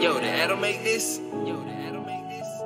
Yo, the Adam make this? Yo, the Adam make this?